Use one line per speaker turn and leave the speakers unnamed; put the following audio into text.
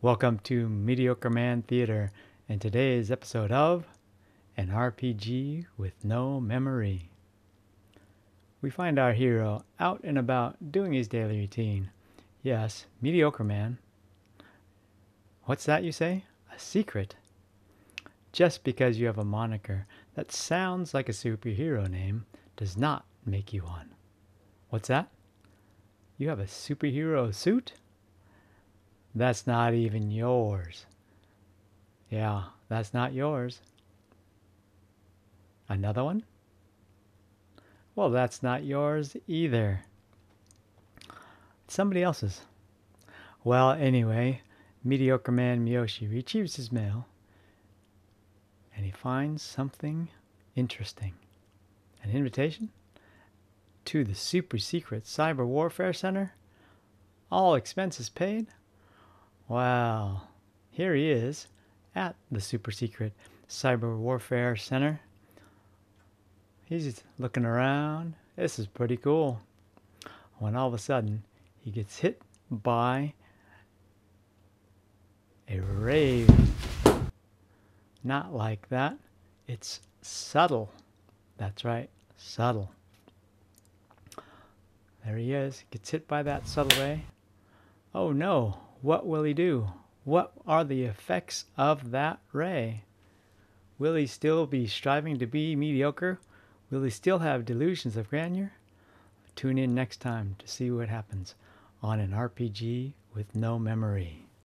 Welcome to Mediocre Man Theater and today's episode of An RPG with No Memory. We find our hero out and about doing his daily routine. Yes, Mediocre Man. What's that you say? A secret? Just because you have a moniker that sounds like a superhero name does not make you one. What's that? You have a superhero suit? That's not even yours. Yeah, that's not yours. Another one? Well, that's not yours either. It's somebody else's. Well, anyway, mediocre man Miyoshi retrieves his mail and he finds something interesting. An invitation to the super secret Cyber Warfare Center? All expenses paid? Well, here he is at the super secret Cyber Warfare Center. He's looking around. This is pretty cool. When all of a sudden he gets hit by a rave. Not like that. It's subtle. That's right, subtle. There he is. Gets hit by that subtle ray. Oh no, what will he do? What are the effects of that ray? Will he still be striving to be mediocre? Will he still have delusions of grandeur? Tune in next time to see what happens on an RPG with no memory.